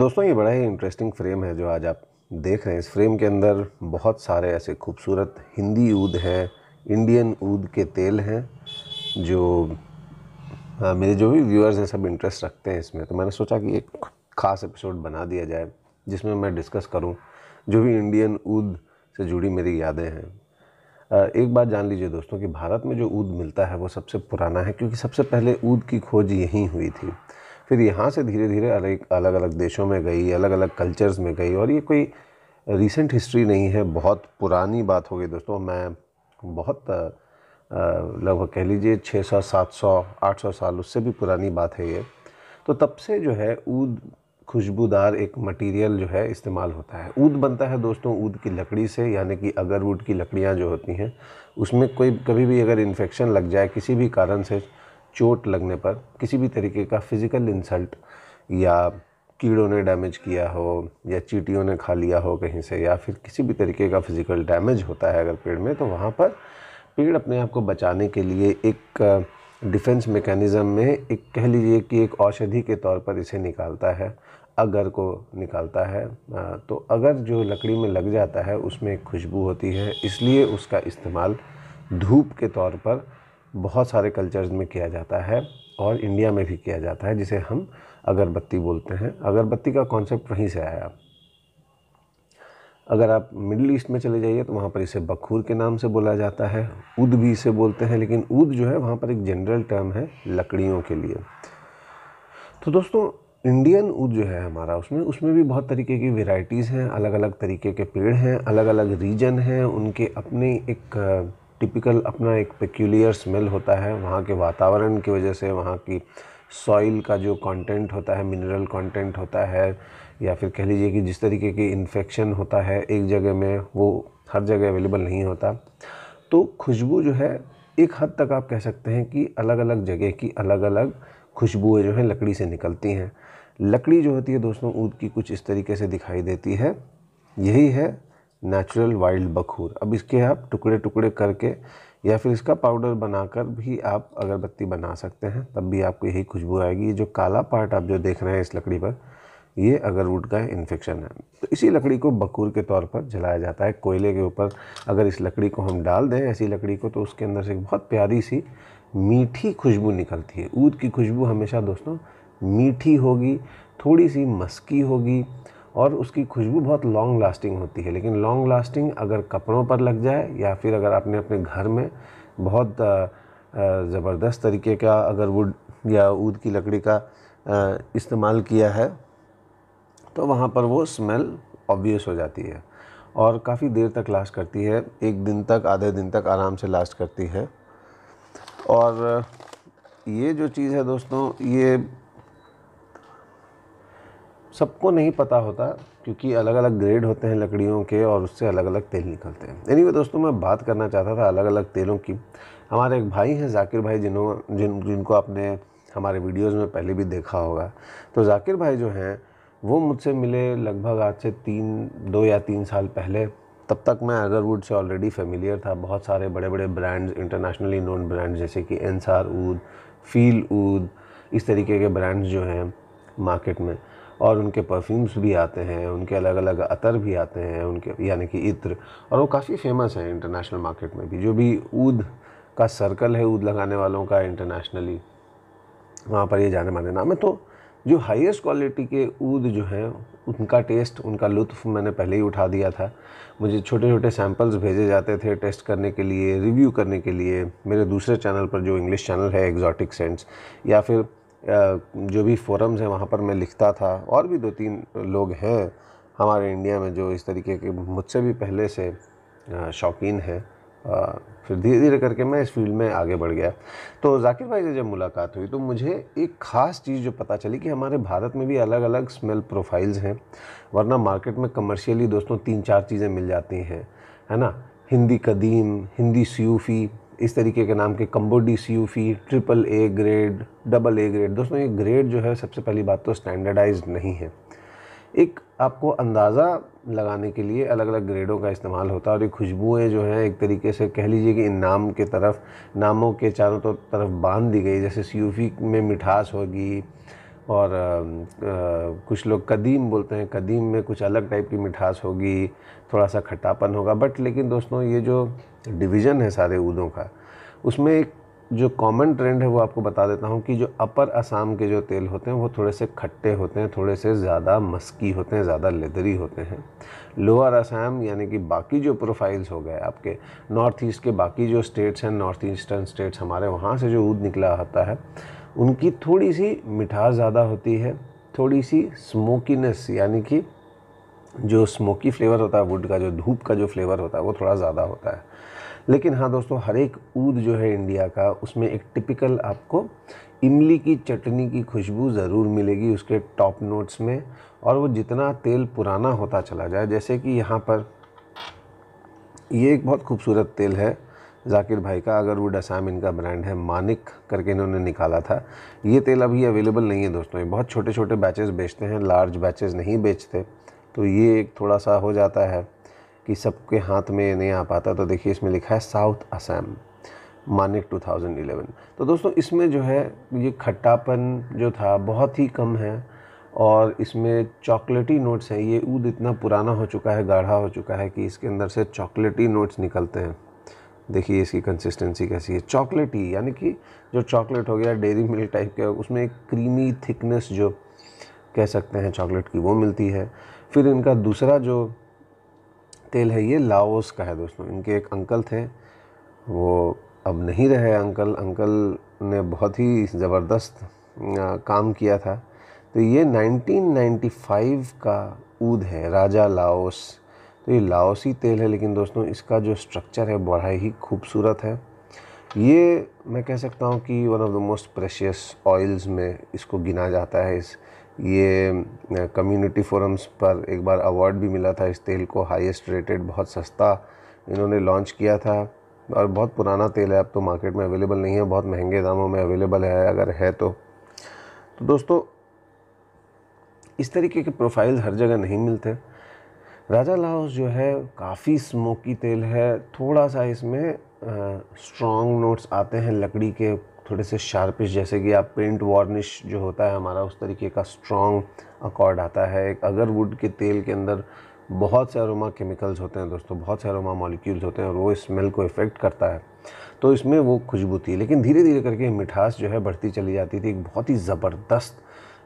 दोस्तों ये बड़ा ही इंटरेस्टिंग फ्रेम है जो आज आप देख रहे हैं। इस फ्रेम के अंदर बहुत सारे ऐसे खूबसूरत हिंदी ऊद हैं इंडियन ऊद के तेल हैं जो आ, मेरे जो भी व्यूअर्स हैं सब इंटरेस्ट रखते हैं इसमें। तो मैंने सोचा कि एक ख़ास एपिसोड बना दिया जाए जिसमें मैं डिस्कस करूँ जो भी इंडियन ऊद से जुड़ी मेरी यादें हैं। एक बात जान लीजिए दोस्तों कि भारत में जो ऊद मिलता है वो सबसे पुराना है क्योंकि सबसे पहले ऊद की खोज यहीं हुई थी। फिर यहाँ से धीरे धीरे अलग अलग अलग देशों में गई अलग अलग कल्चर्स में गई और ये कोई रिसेंट हिस्ट्री नहीं है, बहुत पुरानी बात हो गई दोस्तों। मैं बहुत लगभग कह लीजिए 600 700 800 साल उससे भी पुरानी बात है ये। तो तब से जो है ऊद, खुशबूदार एक मटेरियल जो है इस्तेमाल होता है। ऊद बनता है दोस्तों ऊद की लकड़ी से, यानी कि अगर अगरवुड की लकड़ियाँ जो होती हैं, उसमें कोई कभी भी अगर इन्फेक्शन लग जाए किसी भी कारण से चोट लगने पर किसी भी तरीके का फ़िज़िकल इंसल्ट या कीड़ों ने डैमेज किया हो या चीटियों ने खा लिया हो कहीं से या फिर किसी भी तरीके का फ़िज़िकल डैमेज होता है अगर पेड़ में तो वहाँ पर पेड़ अपने आप को बचाने के लिए एक डिफेंस मेकैनिज़्म में एक कह लीजिए कि एक औषधि के तौर पर इसे निकालता है, अगर को निकालता है तो अगर जो लकड़ी में लग जाता है उसमें खुशबू होती है, इसलिए उसका इस्तेमाल धूप के तौर पर बहुत सारे कल्चर्स में किया जाता है और इंडिया में भी किया जाता है, जिसे हम अगरबत्ती बोलते हैं। अगरबत्ती का कॉन्सेप्ट वहीं से आया। अगर आप मिडिल ईस्ट में चले जाइए तो वहाँ पर इसे बखूर के नाम से बोला जाता है। ऊद भी इसे बोलते हैं, लेकिन ऊद जो है, वहाँ पर एक जनरल टर्म है, लकड़ियों के लिए। तो दोस्तों इंडियन ऊद जो है हमारा, उसमें उसमें भी बहुत तरीके की वेराइटीज़ हैं अलग अलग तरीके के पेड़ हैं अलग अलग रीजन हैं, उनके अपने एक टिपिकल अपना एक पेक्यूलियर स्मेल होता है, वहाँ के वातावरण की वजह से, वहाँ की सॉइल का जो कंटेंट होता है मिनरल कंटेंट होता है, या फिर कह लीजिए कि जिस तरीके की इन्फेक्शन होता है एक जगह में, वो हर जगह अवेलेबल नहीं होता। तो खुशबू जो है, एक हद तक आप कह सकते हैं कि अलग अलग जगह की अलग अलग खुशबुएँ जो हैं लकड़ी से निकलती हैं। लकड़ी जो होती है दोस्तों ऊद की कुछ इस तरीके से दिखाई देती है। यही है नेचुरल वाइल्ड बखूर अब इसके आप टुकड़े टुकड़े करके या फिर इसका पाउडर बनाकर भी आप अगरबत्ती बना सकते हैं, तब भी आपको यही खुशबू आएगी। ये जो काला पार्ट आप जो देख रहे हैं इस लकड़ी पर, ये अगर अगरवुड का इन्फेक्शन है। तो इसी लकड़ी को बकूर के तौर पर जलाया जाता है। कोयले के ऊपर अगर इस लकड़ी को हम डाल दें ऐसी लकड़ी को तो उसके अंदर से एक बहुत प्यारी सी मीठी खुशबू निकलती है। ऊद की खुशबू हमेशा दोस्तों मीठी होगी, थोड़ी सी मस्की होगी और उसकी खुशबू बहुत लॉन्ग लास्टिंग होती है। लेकिन लॉन्ग लास्टिंग अगर कपड़ों पर लग जाए या फिर अगर आपने अपने घर में बहुत ज़बरदस्त तरीके का अगर वुड या ऊद की लकड़ी का इस्तेमाल किया है तो वहाँ पर वो स्मेल ऑब्वियस हो जाती है और काफ़ी देर तक लास्ट करती है। एक दिन तक, आधे दिन तक आराम से लास्ट करती है। और ये जो चीज़ है दोस्तों, ये सबको नहीं पता होता क्योंकि अलग अलग ग्रेड होते हैं लकड़ियों के और उससे अलग अलग तेल निकलते हैं। एनी anyway, दोस्तों मैं बात करना चाहता था अलग अलग तेलों की। हमारे एक भाई हैं जाकिर भाई जिन्हों जिन जिनको आपने हमारे वीडियोज़ में पहले भी देखा होगा। तो जाकिर भाई जो हैं वो मुझसे मिले लगभग आज से तीन दो या तीन साल पहले। तब तक मैं अगरवुड से ऑलरेडी फेमिलियर था। बहुत सारे बड़े बड़े ब्रांड्स इंटरनेशनली नोन ब्रांड्स जैसे कि एनसार ऊद फील ऊद इस तरीके के ब्रांड्स जो हैं मार्केट में। और उनके परफ्यूम्स भी आते हैं, उनके अलग अलग अतर भी आते हैं, उनके, यानी कि इत्र। और वो काफ़ी फ़ेमस हैं इंटरनेशनल मार्केट में भी। जो भी ऊद का सर्कल है, ऊद लगाने वालों का इंटरनेशनली वहाँ पर ये जाने माने नाम है। तो जो हाईएस्ट क्वालिटी के ऊद जो हैं, उनका टेस्ट उनका लुत्फ़ मैंने पहले ही उठा दिया था। मुझे छोटे छोटे सैम्पल्स भेजे जाते थे टेस्ट करने के लिए रिव्यू करने के लिए। मेरे दूसरे चैनल पर जो इंग्लिश चैनल है एग्जॉटिक सेंट्स या फिर जो भी फोरम्स हैं, वहाँ पर मैं लिखता था। और भी दो तीन लोग हैं हमारे इंडिया में जो इस तरीके के मुझसे भी पहले से शौकीन हैं। फिर धीरे धीरे करके मैं इस फ़ील्ड में आगे बढ़ गया। तो जाकिर भाई से जब मुलाकात हुई तो मुझे एक ख़ास चीज़ जो पता चली कि हमारे भारत में भी अलग अलग स्मेल प्रोफाइल्स हैं। वरना मार्केट में कमर्शियली दोस्तों तीन चार चीज़ें मिल जाती हैं, है ना? हिंदी कदीम, हिंदी सूफ़ी इस तरीके के नाम के कम्बोडी सी यू फ़ी triple A grade double A grade दोस्तों, ये ग्रेड जो है, सबसे पहली बात तो स्टैंडर्डाइज नहीं है। एक आपको अंदाज़ा लगाने के लिए अलग अलग ग्रेडों का इस्तेमाल होता है और ये खुशबुएँ जो हैं, एक तरीके से कह लीजिए कि इन नाम के तरफ़, नामों के चारों तो तरफ़ बाँध दी गई। जैसे सी में मिठास होगी और आ, कुछ लोग कदीम बोलते हैं कदीम में कुछ अलग टाइप की मिठास होगी थोड़ा सा खट्टापन होगा बट लेकिन दोस्तों ये जो डिवीज़न है सारे ऊदों का उसमें एक जो कॉमन ट्रेंड है वो आपको बता देता हूँ कि जो अपर असम के जो तेल होते हैं वो थोड़े से खट्टे होते हैं थोड़े से ज़्यादा मस्की होते हैं ज़्यादा लेदरी होते हैं। लोअर असम यानी कि बाकी जो प्रोफाइल्स हो गए आपके नॉर्थ ईस्ट के बाकी जो स्टेट्स हैं नॉर्थ ईस्टर्न स्टेट्स हमारे वहाँ से जो ऊद निकला होता है उनकी थोड़ी सी मिठास ज़्यादा होती है, थोड़ी सी स्मोकीनेस यानी कि जो स्मोकी फ्लेवर होता है वुड का जो, धूप का जो फ्लेवर होता है, वो थोड़ा ज़्यादा होता है। लेकिन हाँ दोस्तों, हर एक ऊद जो है इंडिया का, उसमें एक टिपिकल आपको इमली की चटनी की खुशबू ज़रूर मिलेगी उसके टॉप नोट्स में, और वो जितना तेल पुराना होता चला जाए, जैसे कि यहाँ पर ये एक बहुत खूबसूरत तेल है जाकिर भाई का, अगर वुड असाम इनका ब्रांड है, मानिक करके इन्होंने निकाला था। ये तेल अभी अवेलेबल नहीं है दोस्तों, ये बहुत छोटे छोटे बैचेस बेचते हैं लार्ज बैचेस नहीं बेचते। तो ये एक थोड़ा सा हो जाता है कि सबके हाथ में नहीं आ पाता। तो देखिए, इसमें लिखा है साउथ असम मानिक 2011 तो दोस्तों, इसमें जो है, ये खट्टापन जो था, बहुत ही कम है। और इसमें चॉकलेटी नोट्स हैं। ये ऊद इतना पुराना हो चुका है, गाढ़ा हो चुका है कि इसके अंदर से चॉकलेटी नोट्स निकलते हैं। देखिए इसकी कंसिस्टेंसी कैसी है। चॉकलेटी, यानी कि जो चॉकलेट हो गया, डेरी मिल्क टाइप का, उसमें एक क्रीमी थिकनेस जो कह सकते हैं चॉकलेट की, वो मिलती है। फिर इनका दूसरा जो तेल है, ये लाओस का है दोस्तों। इनके एक अंकल थे, वो अब नहीं रहे अंकल। अंकल ने बहुत ही ज़बरदस्त काम किया था। तो ये 1995 का ऊद है, राजा लाओस। तो ये लाओसी तेल है, लेकिन दोस्तों इसका जो स्ट्रक्चर है, बड़ा ही खूबसूरत है। ये मैं कह सकता हूँ कि one of the most precious oils में इसको गिना जाता है। इस, ये कम्युनिटी फोरम्स पर एक बार अवार्ड भी मिला था इस तेल को हाईएस्ट रेटेड बहुत सस्ता इन्होंने लॉन्च किया था। और बहुत पुराना तेल है, अब तो मार्केट में अवेलेबल नहीं है, बहुत महँगे दामों में अवेलेबल है, अगर है तो। तो दोस्तों, इस तरीके के प्रोफ़ाइल हर जगह नहीं मिलते। राजा लाहौस जो है, काफ़ी स्मोकी तेल है। थोड़ा सा इसमें स्ट्रॉन्ग नोट्स आते हैं लकड़ी के, थोड़े से शार्पिश जैसे कि आप पेंट वार्निश जो होता है, हमारा उस तरीके का स्ट्रॉन्ग अकॉर्ड आता है। अगर वुड के तेल के अंदर बहुत से अरोमा केमिकल्स होते हैं दोस्तों, बहुत से अरोमा मॉलिक्यूल्स होते हैं, और वो स्मेल को इफ़ेक्ट करता है तो इसमें वो खुशबू थी। लेकिन धीरे धीरे करके मिठास जो है, बढ़ती चली जाती थी। एक बहुत ही ज़बरदस्त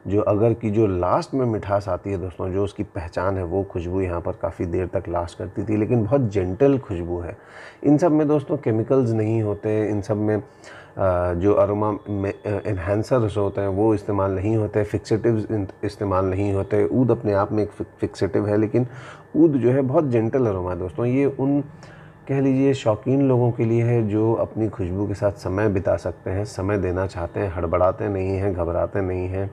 जो अगर की जो लास्ट में मिठास आती है दोस्तों, जो उसकी पहचान है, वो खुशबू यहाँ पर काफ़ी देर तक लास्ट करती थी, लेकिन बहुत जेंटल खुशबू है। इन सब में दोस्तों केमिकल्स नहीं होते, इन सब में जो अरोमा इन्हेंसर्स होते हैं, वो इस्तेमाल नहीं होते फिक्सेटिव इस्तेमाल नहीं होते। ऊद अपने आप में एक फिक्सेटिव है, लेकिन ऊद जो है बहुत जेंटल अरोमा है दोस्तों। ये उन, कह लीजिए, शौकीन लोगों के लिए है जो अपनी खुशबू के साथ समय बिता सकते हैं, समय देना चाहते हैं, हड़बड़ाते नहीं हैं, घबराते नहीं हैं।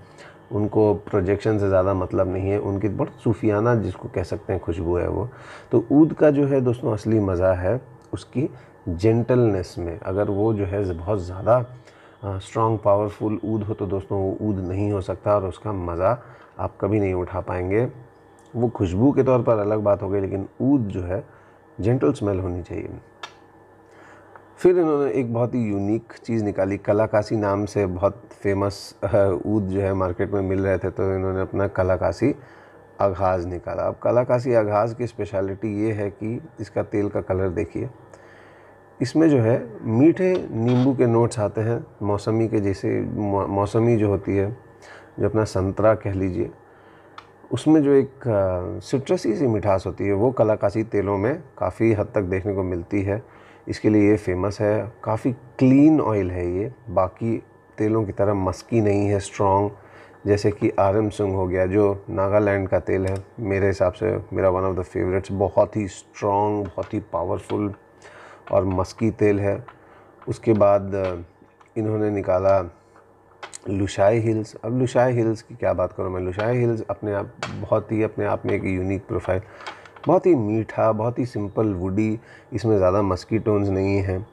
उनको प्रोजेक्शन से ज़्यादा मतलब नहीं है। उनकी बहुत सूफियाना जिसको कह सकते हैं खुशबू है वो। तो ऊद का जो है दोस्तों असली मज़ा है उसकी जेंटलनेस में। अगर वो जो है बहुत ज़्यादा स्ट्रॉन्ग पावरफुल ऊद हो तो दोस्तों वो ऊद नहीं हो सकता और उसका मज़ा आप कभी नहीं उठा पाएँगे। वो खुशबू के तौर पर अलग बात हो गई, लेकिन ऊद जो है जेंटल स्मेल होनी चाहिए। फिर इन्होंने एक बहुत ही यूनिक चीज़ निकाली, कलाकासी नाम से बहुत फ़ेमस ऊद जो है मार्केट में मिल रहे थे तो इन्होंने अपना कलाकासी आगाज़ निकाला। अब कलाकासी आगाज़ की स्पेशलिटी ये है कि इसका तेल का कलर देखिए। इसमें जो है मीठे नींबू के नोट्स आते हैं, मौसमी के जैसे मौसमी जो होती है, जो अपना संतरा कह लीजिए, उसमें जो एक सिट्रसी सी मिठास होती है, वो कलाकासी तेलों में काफ़ी हद तक देखने को मिलती है। इसके लिए ये फ़ेमस है। काफ़ी क्लीन ऑयल है ये। बाकी तेलों की तरह मस्की नहीं है स्ट्रॉन्ग जैसे कि आर एम सुंग हो गया, जो नागालैंड का तेल है, मेरे हिसाब से मेरा वन ऑफ़ द फेवरेट्स बहुत ही स्ट्रॉन्ग बहुत ही पावरफुल और मस्की तेल है। उसके बाद इन्होंने निकाला लुशाई हिल्स अब लुशाई हिल्स की क्या बात करूँ मैं? लुशाई हिल्स अपने आप, बहुत ही अपने आप में एक यूनिक प्रोफ़ाइल बहुत ही मीठा, बहुत ही सिंपल वुडी इसमें ज़्यादा मस्की टोन्स नहीं हैं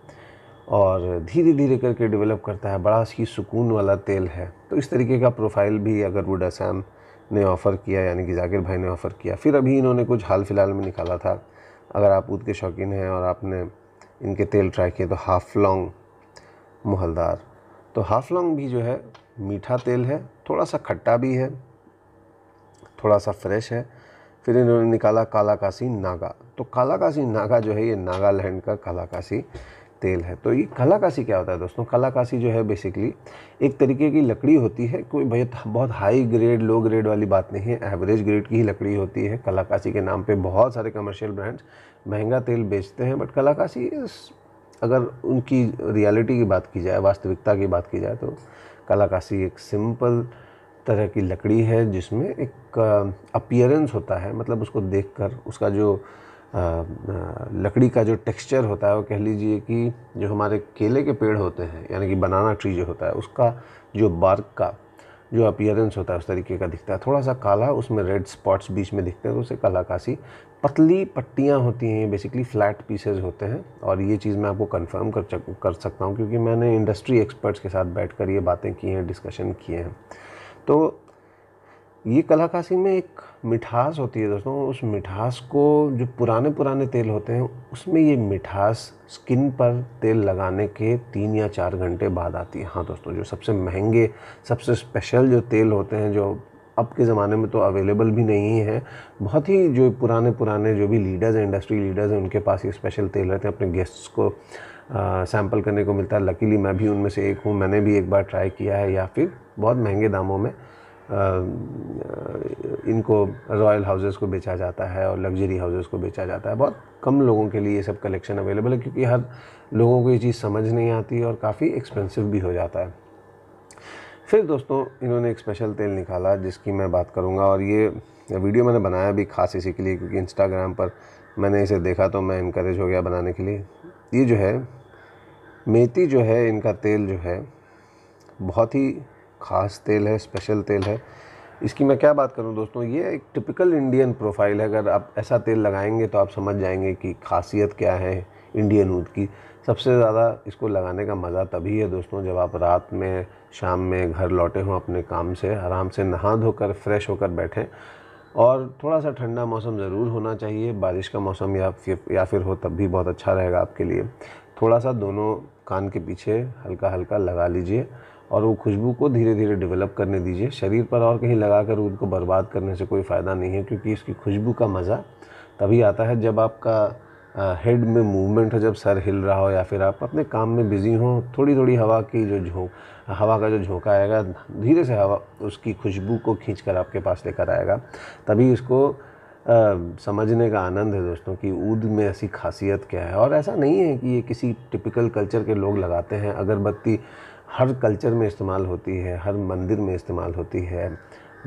और धीरे धीरे करके डेवलप करता है। बड़ा ही सुकून वाला तेल है। तो इस तरीके का प्रोफ़ाइल भी अगर वुड असम ने ऑफ़र किया, यानी कि जाकिर भाई ने ऑफ़र किया, फिर अभी इन्होंने कुछ हाल फ़िलहाल में निकाला था। अगर आप ऊद के शौकीन हैं और आपने इनके तेल ट्राई किए तो हाफ़ लॉन्ग मोहलदार। तो हाफ़ लॉन्ग भी जो है, मीठा तेल है, थोड़ा सा खट्टा भी है, थोड़ा सा फ्रेश है फिर इन्होंने निकाला काला कासी नागा। तो काला कासी नागा जो है, ये नागालैंड का काला कासी तेल है। तो ये कलाकासी क्या होता है दोस्तों? कलाकासी जो है बेसिकली एक तरीके की लकड़ी होती है, कोई बहुत बहुत हाई ग्रेड लो ग्रेड वाली बात नहीं है। एवरेज ग्रेड की ही लकड़ी होती है। कलाकासी के नाम पे बहुत सारे कमर्शियल ब्रांड्स महँगा तेल बेचते हैं बट कलाकासी अगर उनकी रियलिटी की बात की जाए, वास्तविकता की बात की जाए तो कलाकासी एक सिंपल तरह की लकड़ी है जिसमें एक अपियरेंस होता है। मतलब उसको देखकर, उसका जो लकड़ी का जो टेक्सचर होता है, वो कह लीजिए कि जो हमारे केले के पेड़ होते हैं, यानी कि बनाना ट्री जो होता है, उसका जो बार्क का जो अपियरेंस होता है, उस तरीके का दिखता है। थोड़ा सा काला, उसमें रेड स्पॉट्स बीच में दिखते हैं तो उसे कलाकासी पतली पट्टियाँ होती हैं बेसिकली फ्लैट पीसेज होते हैं, और ये चीज़ मैं आपको कंफर्म कर कर सकता हूँ, क्योंकि मैंने इंडस्ट्री एक्सपर्ट्स के साथ बैठ ये बातें की हैं डिस्कशन किए हैं। तो ये कलाकासी में एक मिठास होती है दोस्तों, उस मिठास को जो पुराने पुराने तेल होते हैं, उसमें ये मिठास स्किन पर तेल लगाने के तीन या चार घंटे बाद आती है। हाँ दोस्तों, जो सबसे महँगे, सबसे स्पेशल जो तेल होते हैं, जो अब के ज़माने में तो अवेलेबल भी नहीं है। बहुत ही जो पुराने पुराने जो भी लीडर्स हैं इंडस्ट्री लीडर्स हैं उनके पास ये स्पेशल तेल रहते हैं अपने गेस्ट्स को सैंपल करने को मिलता। है लकीली मैं भी उनमें से एक हूँ मैंने भी एक बार ट्राई किया है या फिर बहुत महँगे दामों में आ, इनको रॉयल हाउसेस को बेचा जाता है और लग्जरी हाउसेस को बेचा जाता है। बहुत कम लोगों के लिए ये सब कलेक्शन अवेलेबल है क्योंकि हर लोगों को ये चीज़ समझ नहीं आती और काफ़ी एक्सपेंसिव भी हो जाता है। फिर दोस्तों, इन्होंने एक स्पेशल तेल निकाला जिसकी मैं बात करूँगा और ये वीडियो मैंने बनाया भी खास इसी के लिए क्योंकि इंस्टाग्राम पर मैंने इसे देखा तो मैं इनक्रेज हो गया बनाने के लिए। ये जो है, मेथी जो है, इनका तेल जो है, बहुत ही ख़ास तेल है स्पेशल तेल है। इसकी मैं क्या बात करूँ दोस्तों, ये एक टिपिकल इंडियन प्रोफ़ाइल है। अगर आप ऐसा तेल लगाएँगे तो आप समझ जाएँगे कि खासियत क्या है इंडियन ऊद की। सबसे ज़्यादा इसको लगाने का मज़ा तभी है दोस्तों, जब आप रात में, शाम में घर लौटे हों अपने काम से, आराम से नहा धोकर, फ्रेश होकर बैठें। और थोड़ा सा ठंडा मौसम ज़रूर होना चाहिए, बारिश का मौसम या फिर या फिर हो तब भी बहुत अच्छा रहेगा आपके लिए। थोड़ा सा दोनों कान के पीछे हल्का हल्का लगा लीजिए और वो खुशबू को धीरे धीरे डेवलप करने दीजिए। शरीर पर और कहीं लगा कर उनको बर्बाद करने से कोई फ़ायदा नहीं है, क्योंकि इसकी खुशबू का मज़ा तभी आता है जब आपका हेड में मूवमेंट हो जब सर हिल रहा हो या फिर आप अपने काम में बिज़ी हो थोड़ी थोड़ी हवा की जो झोंक हवा का जो झोंका आएगा धीरे से हवा उसकी खुशबू को खींच कर आपके पास लेकर आएगा। तभी इसको आ, समझने का आनंद है दोस्तों कि ऊद में ऐसी खासियत क्या है। और ऐसा नहीं है कि ये किसी टिपिकल कल्चर के लोग लगाते हैं। अगरबत्ती हर कल्चर में इस्तेमाल होती है हर मंदिर में इस्तेमाल होती है।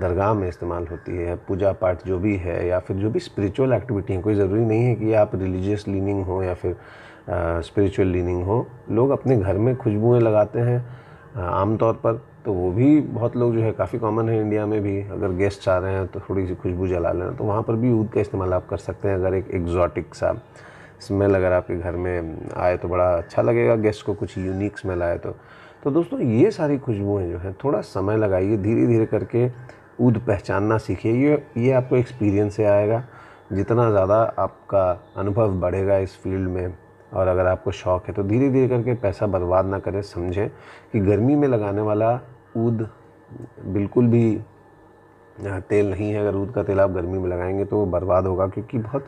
दरगाह में इस्तेमाल होती है, पूजा पाठ जो भी है, या फिर जो भी स्पिरिचुअल एक्टिविटी है, कोई ज़रूरी नहीं है कि आप रिलीजियस लीनिंग हो या फिर स्पिरिचुअल लीनिंग हो। लोग अपने घर में खुशबुएँ लगाते हैं आमतौर पर तो वो भी बहुत लोग जो है काफ़ी कॉमन है इंडिया में भी। अगर गेस्ट आ रहे हैं तो थोड़ी सी खुशबू जला लेना तो वहाँ पर भी ऊद का इस्तेमाल आप कर सकते हैं अगर एक एग्जॉटिक सा स्मेल अगर आपके घर में आए तो बड़ा अच्छा लगेगा गेस्ट को कुछ यूनिक स्मेल आए तो। तो दोस्तों, ये सारी खुशबुएँ जो हैं, थोड़ा समय लगाइए धीरे धीरे करके ऊद पहचानना सीखिए। ये ये आपको एक्सपीरियंस से आएगा। जितना ज़्यादा आपका अनुभव बढ़ेगा इस फ़ील्ड में और अगर आपको शौक़ है तो धीरे धीरे करके पैसा बर्बाद ना करें, समझें कि गर्मी में लगाने वाला ऊद बिल्कुल भी तेल नहीं है, अगर दूध का तेल आप गर्मी में लगाएँगे तो वो बर्बाद होगा, क्योंकि बहुत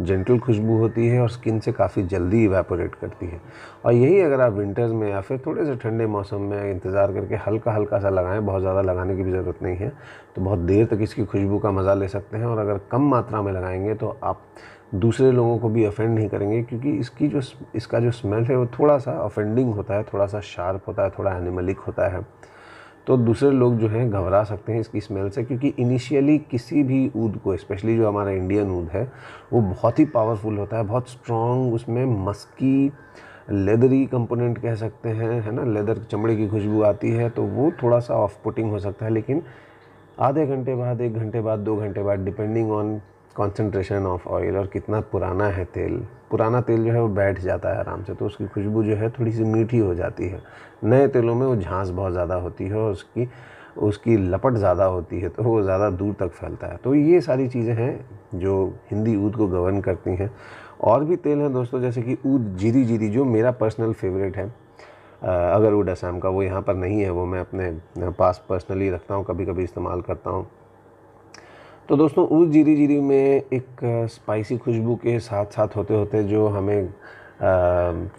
जेंटल खुशबू होती है और स्किन से काफ़ी जल्दी इवेपोरेट करती है। और यही अगर आप विंटर्स में या फिर थोड़े से ठंडे मौसम में इंतज़ार करके हल्का हल्का सा लगाएँ, बहुत ज़्यादा लगाने की भी ज़रूरत नहीं है तो बहुत देर तक इसकी खुशबू का मज़ा ले सकते हैं। और अगर कम मात्रा में लगाएँगे तो आप दूसरे लोगों को भी अफेंड नहीं करेंगे, क्योंकि इसकी जो, इसका जो स्मेल है वो थोड़ा सा ऑफेंडिंग होता है, थोड़ा सा शार्प होता है, थोड़ा एनिमलिक होता है। तो दूसरे लोग जो हैं घबरा सकते हैं इसकी स्मेल से, क्योंकि इनिशियली किसी भी ऊद को स्पेशली जो हमारा इंडियन ऊद है, वो बहुत ही पावरफुल होता है, बहुत स्ट्रॉन्ग उसमें मस्की लेदरी कंपोनेंट कह सकते हैं, है ना? लेदर चमड़े की खुशबू आती है तो वो थोड़ा सा ऑफ़ पुटिंग हो सकता है, लेकिन आधे घंटे बाद, एक घंटे बाद, दो घंटे बाद depending on concentration of oil और कितना पुराना है तेल। पुराना तेल जो है वो बैठ जाता है आराम से तो उसकी खुशबू जो है थोड़ी सी मीठी हो जाती है। नए तेलों में वो झांस बहुत ज़्यादा होती है और उसकी उसकी लपट ज़्यादा होती है तो वो ज़्यादा दूर तक फैलता है। तो ये सारी चीज़ें हैं जो हिंदी ऊद को गवर्न करती हैं। और भी तेल हैं दोस्तों, जैसे कि ऊद जीरी जीरी, जो मेरा पर्सनल फेवरेट है। अगर वो डसैम का वो यहाँ पर नहीं है, वो मैं अपने पास पर्सनली रखता हूँ कभी कभी इस्तेमाल करता हूँ। तो दोस्तों उस जीरी जीरी में एक स्पाइसी खुशबू के साथ साथ होते होते जो हमें आ,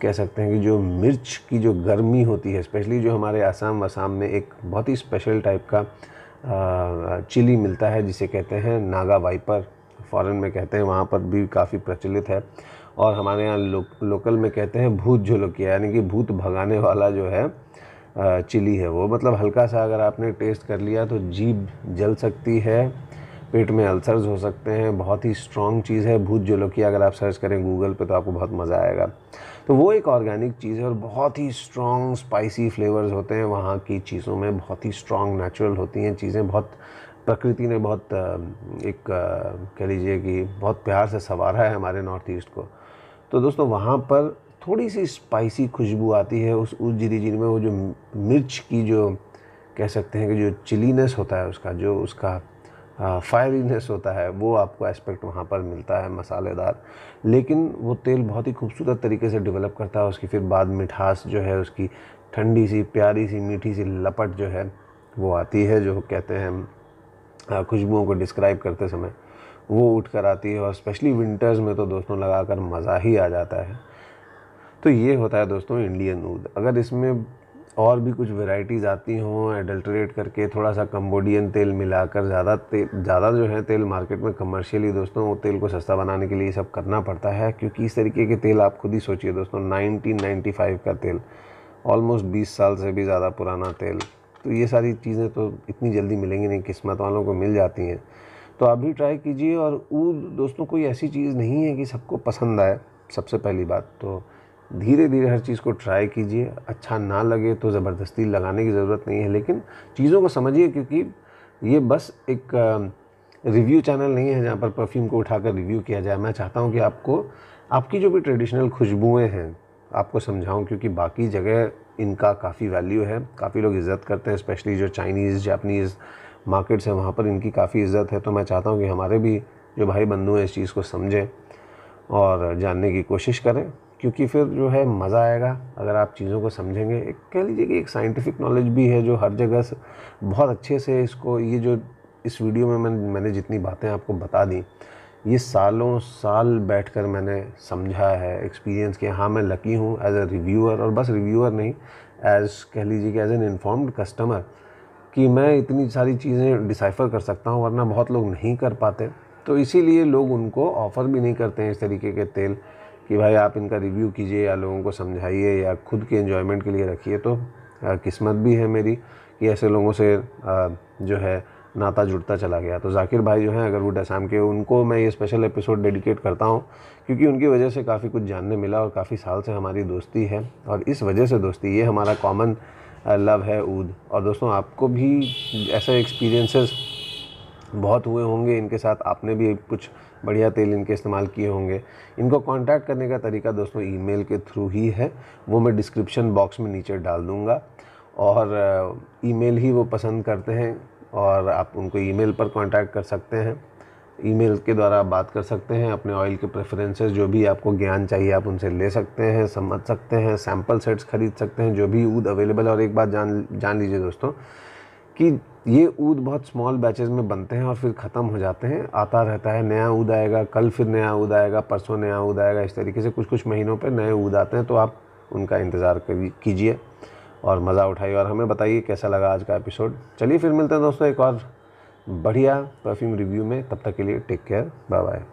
कह सकते हैं कि जो मिर्च की जो गर्मी होती है स्पेशली जो हमारे आसाम वसाम में एक बहुत ही स्पेशल टाइप का चिली मिलता है जिसे कहते हैं नागा वाइपर। फ़ॉरेन में कहते हैं वहाँ पर भी काफ़ी प्रचलित है। और हमारे यहाँ लो, लोकल में कहते हैं भूत झुलकिया यानी कि भूत भगाने वाला जो है चिली है वो। मतलब हल्का सा अगर आपने टेस्ट कर लिया तो जीभ जल सकती है। पेट में अल्सर्स हो सकते हैं, बहुत ही स्ट्रॉन्ग चीज़ है, भूत जोलोकिया अगर आप सर्च करें गूगल पे तो आपको बहुत मज़ा आएगा। तो वो एक ऑर्गेनिक चीज़ है और बहुत ही स्ट्रॉन्ग स्पाइसी फ्लेवर्स होते हैं, वहाँ की चीज़ों में बहुत ही स्ट्रॉन्ग नेचुरल होती हैं चीज़ें, बहुत प्रकृति ने बहुत एक कह लीजिए कि बहुत प्यार से संवारा है हमारे नॉर्थ ईस्ट को। तो दोस्तों वहाँ पर थोड़ी सी स्पाइसी खुशबू आती है, उस उस जीरी में वो जो मिर्च की जो कह सकते हैं कि जो चिलीनेस होता है उसका, जो उसका फायरीनेस होता है, वो आपको एस्पेक्ट वहाँ पर मिलता है, मसालेदार। लेकिन वो तेल बहुत ही खूबसूरत तरीके से डेवलप करता है, उसकी फिर बाद मिठास जो है, उसकी ठंडी सी, प्यारी सी, मीठी सी लपट जो है, वो आती है, जो कहते हैं खुशबुओं को डिस्क्राइब करते समय। वो उठ कर आती है और स्पेशली विंटर्स में तो दोस्तों लगा कर मज़ा ही आ जाता है। तो ये होता है दोस्तों इंडियन ऊद अगर इसमें और भी कुछ वेराइटीज़ आती हों एडल्ट्रेट करके थोड़ा सा कम्बोडियन तेल मिलाकर ज़्यादा तेल ज़्यादा जो है तेल मार्केट में कमर्शियली दोस्तों वो तेल को सस्ता बनाने के लिए सब करना पड़ता है, क्योंकि इस तरीके के तेल आप खुद ही सोचिए दोस्तों 1995 का तेल ऑलमोस्ट 20 साल से भी ज़्यादा पुराना तेल। तो ये सारी चीज़ें तो इतनी जल्दी मिलेंगी नहीं, किस्मत वालों को मिल जाती हैं। तो आप भी ट्राई कीजिए और ऊद दोस्तों कोई ऐसी चीज़ नहीं है कि सबको पसंद आए, सबसे पहली बात तो धीरे धीरे हर चीज़ को ट्राई कीजिए। अच्छा ना लगे तो ज़बरदस्ती लगाने की ज़रूरत नहीं है, लेकिन चीज़ों को समझिए क्योंकि ये बस एक रिव्यू चैनल नहीं है जहाँ पर परफ्यूम को उठाकर रिव्यू किया जाए। मैं चाहता हूँ कि आपको, आपकी जो भी ट्रेडिशनल खुशबुएँ हैं, आपको समझाऊँ क्योंकि बाकी जगह इनका काफ़ी वैल्यू है। काफ़ी लोग इज़्ज़त करते हैं स्पेशली जो चाइनीज़ जापनीज़ मार्केट्स हैं, वहाँ पर इनकी काफ़ी इज़्ज़त है। तो मैं चाहता हूँ कि हमारे भी जो भाई बंधु हैं इस चीज़ को समझें और जानने की कोशिश करें। क्योंकि फिर जो है मज़ा आएगा, अगर आप चीज़ों को समझेंगे। एक कह लीजिए कि एक साइंटिफिक नॉलेज भी है जो हर जगह से बहुत अच्छे से इसको, ये जो इस वीडियो में मैंने मैंने जितनी बातें आपको बता दी, ये सालों साल बैठकर मैंने समझा है एक्सपीरियंस किया हाँ मैं लकी हूँ एज अ रिव्यूअर और बस रिव्यूअर नहीं एज कह लीजिए कि एज एन इन्फॉर्म्ड कस्टमर कि मैं इतनी सारी चीज़ें डिसाइफर कर सकता हूँ, वरना बहुत लोग नहीं कर पाते। तो इसीलिए लोग उनको ऑफ़र भी नहीं करते हैं इस तरीके के तेल। कि भाई आप इनका रिव्यू कीजिए या लोगों को समझाइए या खुद के इन्जॉयमेंट के लिए रखिए तो किस्मत भी है मेरी कि ऐसे लोगों से जो है, नाता जुड़ता चला गया। तो जाकिर भाई जो हैं अगर वो डसाम के, उनको मैं ये स्पेशल एपिसोड डेडिकेट करता हूँ क्योंकि उनकी वजह से काफ़ी कुछ जानने मिला और काफ़ी साल से हमारी दोस्ती है और इस वजह से दोस्ती, ये हमारा कॉमन लव है ऊद। और दोस्तों, आपको भी ऐसे एक्सपीरियंसेस बहुत हुए होंगे, इनके साथ आपने भी कुछ बढ़िया तेल इनके इस्तेमाल किए होंगे। इनको कांटेक्ट करने का तरीका दोस्तों ईमेल के थ्रू ही है। वो मैं डिस्क्रिप्शन बॉक्स में नीचे डाल दूँगा। और ईमेल ही वो पसंद करते हैं और आप उनको ईमेल पर कांटेक्ट कर सकते हैं। ईमेल के द्वारा आप बात कर सकते हैं, अपने ऑयल के प्रेफरेंसेस जो भी आपको ज्ञान चाहिए आप उनसे ले सकते हैं, समझ सकते हैं सैंपल सेट्स खरीद सकते हैं, जो भी ऊद अवेलेबल और एक बात जान जान लीजिए दोस्तों कि ये ऊद बहुत स्मॉल बैचेस में बनते हैं और फिर ख़त्म हो जाते हैं, आता रहता है, नया ऊद आएगा, कल फिर नया ऊद आएगा, परसों नया ऊद आएगा, इस तरीके से कुछ कुछ महीनों पर नए ऊद आते हैं तो आप उनका इंतज़ार कीजिए और मज़ा उठाइए और हमें बताइए कैसा लगा आज का एपिसोड चलिए फिर मिलते हैं दोस्तों एक और बढ़िया परफ्यूम रिव्यू में, तब तक के लिए टेक केयर बाय बाय